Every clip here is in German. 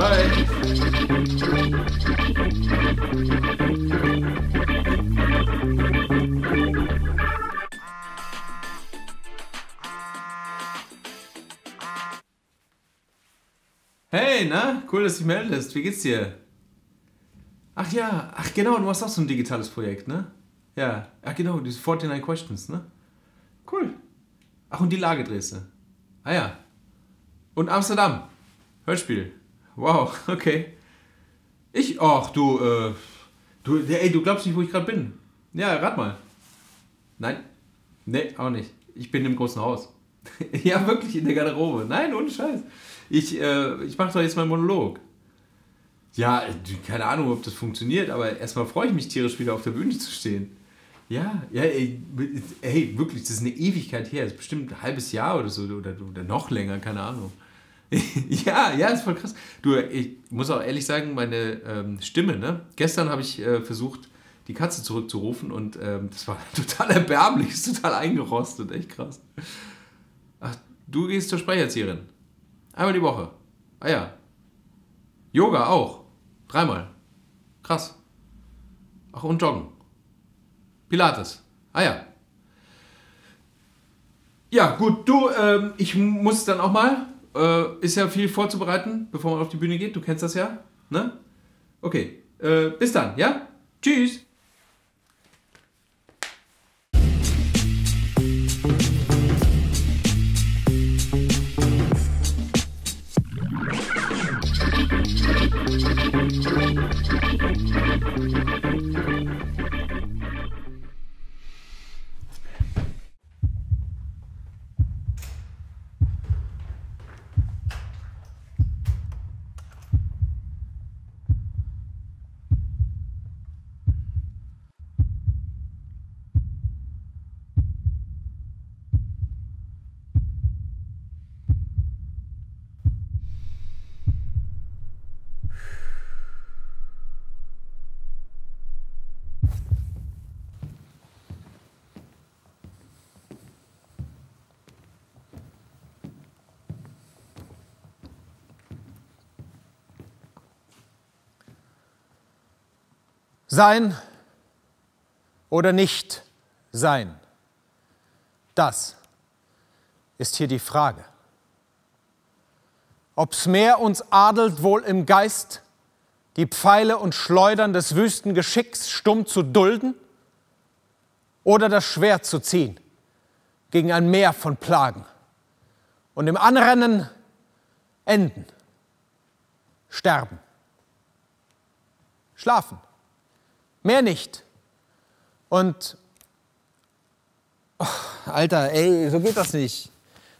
Hey, na? Cool, dass du dich meldest. Wie geht's dir? Ach ja, ach genau, du hast auch so ein digitales Projekt, ne? Ja, ach genau, diese 49 Questions, ne? Cool. Ach, und die Lage drehst. Ah ja. Und Amsterdam. Hörspiel. Wow, okay. Ich, ach du, äh, du, ey, du glaubst nicht, wo ich gerade bin. Ja, rat mal. Nein. Nee, auch nicht. Ich bin im großen Haus. ja, wirklich in der Garderobe. Nein, ohne Scheiß. Ich, äh, ich mache doch jetzt mal einen Monolog. Ja, keine Ahnung, ob das funktioniert, aber erstmal freue ich mich tierisch wieder auf der Bühne zu stehen. Ja, ja, ey, ey, wirklich, das ist eine Ewigkeit her. Das ist bestimmt ein halbes Jahr oder so oder, oder noch länger, keine Ahnung. ja, ja, ist voll krass. Du, ich muss auch ehrlich sagen, meine ähm, Stimme, ne? Gestern habe ich äh, versucht, die Katze zurückzurufen und ähm, das war total erbärmlich, ist total eingerostet, echt krass. Ach, du gehst zur Sprecherzieherin. Einmal die Woche. Ah ja. Yoga auch. Dreimal. Krass. Ach, und Joggen. Pilates. Ah ja. Ja, gut, du, ähm, ich muss dann auch mal. Äh, ist ja viel vorzubereiten, bevor man auf die Bühne geht. Du kennst das ja, ne? Okay. Äh, bis dann, ja? Tschüss. Sein oder nicht sein? Das ist hier die Frage. Ob's mehr uns adelt wohl im Geist, die Pfeile und Schleudern des wüsten Geschicks stumm zu dulden oder das Schwert zu ziehen gegen ein Meer von Plagen und im Anrennen enden, sterben, schlafen Mehr nicht. Und, oh, Alter, ey, so geht das nicht.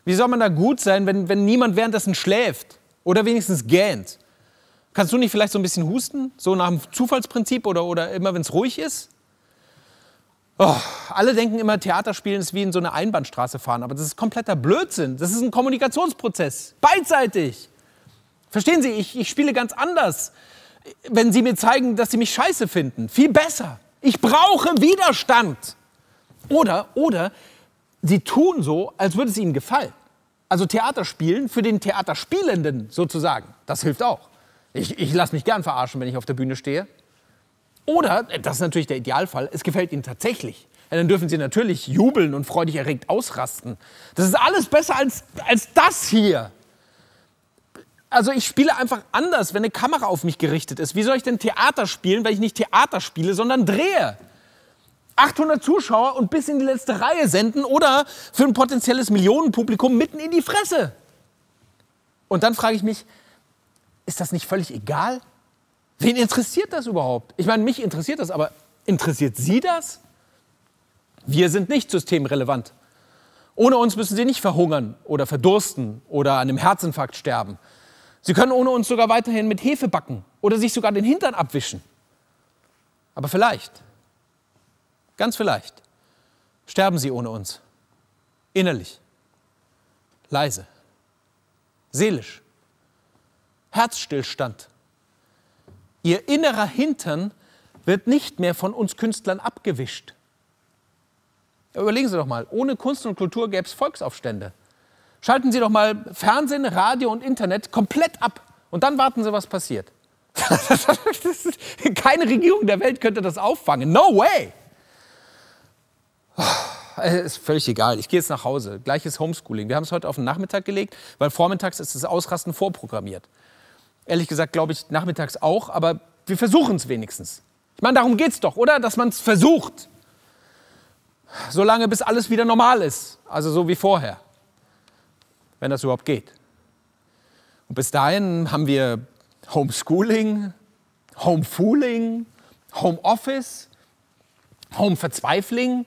Wie soll man da gut sein, wenn, wenn niemand währenddessen schläft oder wenigstens gähnt? Kannst du nicht vielleicht so ein bisschen husten, so nach dem Zufallsprinzip oder, oder immer, wenn es ruhig ist? Oh, alle denken immer, Theaterspielen ist wie in so eine Einbahnstraße fahren, aber das ist kompletter Blödsinn. Das ist ein Kommunikationsprozess, beidseitig. Verstehen Sie, ich, ich spiele ganz anders wenn sie mir zeigen, dass sie mich scheiße finden. Viel besser. Ich brauche Widerstand. Oder, oder sie tun so, als würde es ihnen gefallen. Also Theater spielen für den Theaterspielenden sozusagen. Das hilft auch. Ich, ich lasse mich gern verarschen, wenn ich auf der Bühne stehe. Oder, das ist natürlich der Idealfall, es gefällt ihnen tatsächlich. Ja, dann dürfen sie natürlich jubeln und freudig erregt ausrasten. Das ist alles besser als, als das hier. Also ich spiele einfach anders, wenn eine Kamera auf mich gerichtet ist. Wie soll ich denn Theater spielen, weil ich nicht Theater spiele, sondern drehe? 800 Zuschauer und bis in die letzte Reihe senden oder für ein potenzielles Millionenpublikum mitten in die Fresse. Und dann frage ich mich, ist das nicht völlig egal? Wen interessiert das überhaupt? Ich meine, mich interessiert das, aber interessiert Sie das? Wir sind nicht systemrelevant. Ohne uns müssen Sie nicht verhungern oder verdursten oder an einem Herzinfarkt sterben. Sie können ohne uns sogar weiterhin mit Hefe backen oder sich sogar den Hintern abwischen. Aber vielleicht, ganz vielleicht, sterben Sie ohne uns. Innerlich, leise, seelisch, Herzstillstand. Ihr innerer Hintern wird nicht mehr von uns Künstlern abgewischt. Überlegen Sie doch mal, ohne Kunst und Kultur gäbe es Volksaufstände. Schalten Sie doch mal Fernsehen, Radio und Internet komplett ab und dann warten Sie, was passiert. Keine Regierung der Welt könnte das auffangen. No way! Oh, ist völlig egal. Ich gehe jetzt nach Hause. Gleiches Homeschooling. Wir haben es heute auf den Nachmittag gelegt, weil vormittags ist das Ausrasten vorprogrammiert. Ehrlich gesagt glaube ich nachmittags auch, aber wir versuchen es wenigstens. Ich meine, darum geht es doch, oder? Dass man es versucht. Solange bis alles wieder normal ist. Also so wie vorher. Wenn das überhaupt geht. Und bis dahin haben wir Homeschooling, Homefooling, Homeoffice, Home-Verzweifling,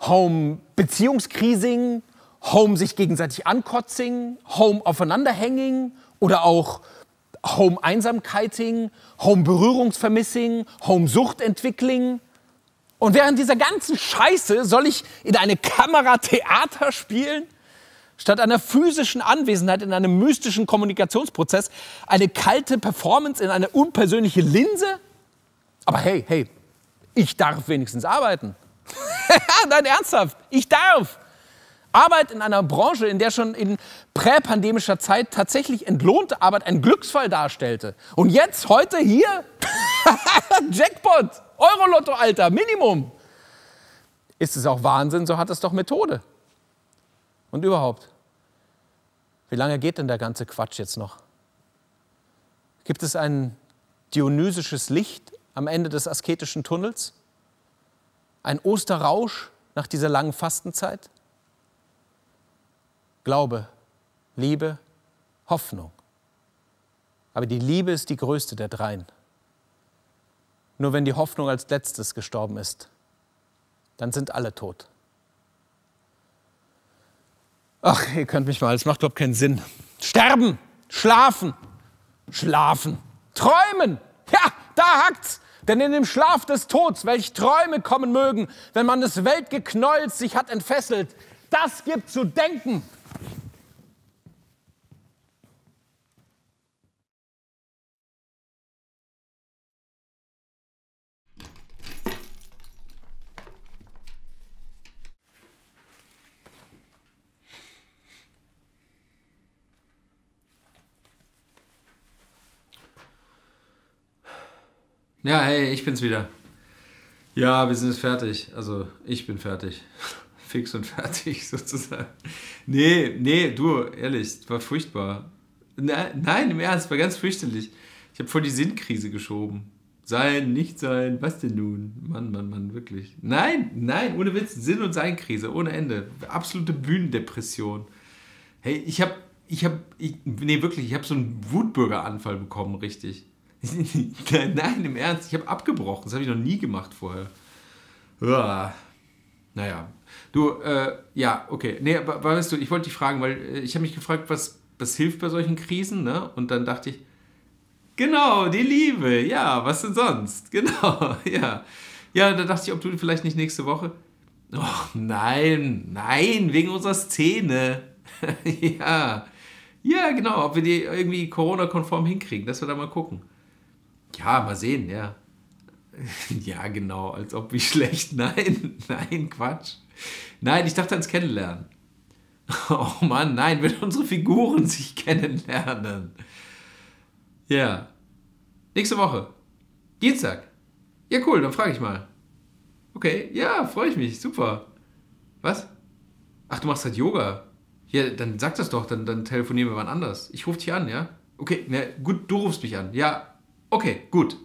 Home-Beziehungskrising, Home sich gegenseitig ankotzing, Home aufeinanderhänging oder auch Home Einsamkeiting, Home Berührungsvermissing, Home Suchtentwickling. Und während dieser ganzen Scheiße soll ich in eine Kamera Theater spielen? Statt einer physischen Anwesenheit in einem mystischen Kommunikationsprozess eine kalte Performance in eine unpersönliche Linse? Aber hey, hey, ich darf wenigstens arbeiten. Nein, ernsthaft, ich darf. Arbeit in einer Branche, in der schon in präpandemischer Zeit tatsächlich entlohnte Arbeit ein Glücksfall darstellte. Und jetzt, heute hier, Jackpot, Eurolotto, Alter, Minimum. Ist es auch Wahnsinn, so hat es doch Methode. Und überhaupt, wie lange geht denn der ganze Quatsch jetzt noch? Gibt es ein dionysisches Licht am Ende des asketischen Tunnels? Ein Osterrausch nach dieser langen Fastenzeit? Glaube, Liebe, Hoffnung. Aber die Liebe ist die größte der dreien. Nur wenn die Hoffnung als letztes gestorben ist, dann sind alle tot. Ach, ihr könnt mich mal, es macht überhaupt keinen Sinn. Sterben, schlafen, schlafen, träumen. Ja, da hackt's. Denn in dem Schlaf des Todes, welch Träume kommen mögen, wenn man des Weltgeknäuels sich hat entfesselt, das gibt zu denken. Ja, hey, ich bin's wieder. Ja, wir sind jetzt fertig. Also, ich bin fertig. Fix und fertig, sozusagen. Nee, nee, du, ehrlich, war furchtbar. Nein, im Ernst, war ganz fürchterlich. Ich habe voll die Sinnkrise geschoben. Sein, nicht sein, was denn nun? Mann, Mann, Mann, wirklich. Nein, nein, ohne Witz, Sinn- und Sein-Krise, ohne Ende. Absolute Bühnendepression. Hey, ich habe, ich habe, nee, wirklich, ich habe so einen Wutbürgeranfall bekommen, richtig. Nein, im Ernst, ich habe abgebrochen. Das habe ich noch nie gemacht vorher. Uah. Naja. Du, äh, ja, okay. Nee, aber weißt du, ich wollte dich fragen, weil äh, ich habe mich gefragt, was, was hilft bei solchen Krisen, ne? Und dann dachte ich, genau, die Liebe, ja, was denn sonst? Genau, ja. Ja, da dachte ich, ob du vielleicht nicht nächste Woche. Oh, nein, nein, wegen unserer Szene. ja. Ja, genau, ob wir die irgendwie Corona-konform hinkriegen, dass wir da mal gucken. Ja, mal sehen, ja. Ja, genau, als ob wie schlecht. Nein, nein, Quatsch. Nein, ich dachte ans Kennenlernen. Oh Mann, nein, wenn unsere Figuren sich kennenlernen. Ja. Nächste Woche. Dienstag. Ja, cool, dann frage ich mal. Okay, ja, freue ich mich, super. Was? Ach, du machst halt Yoga. Ja, dann sag das doch, dann, dann telefonieren wir wann anders. Ich rufe dich an, ja? Okay, na, gut, du rufst mich an. Ja, Okay, gut.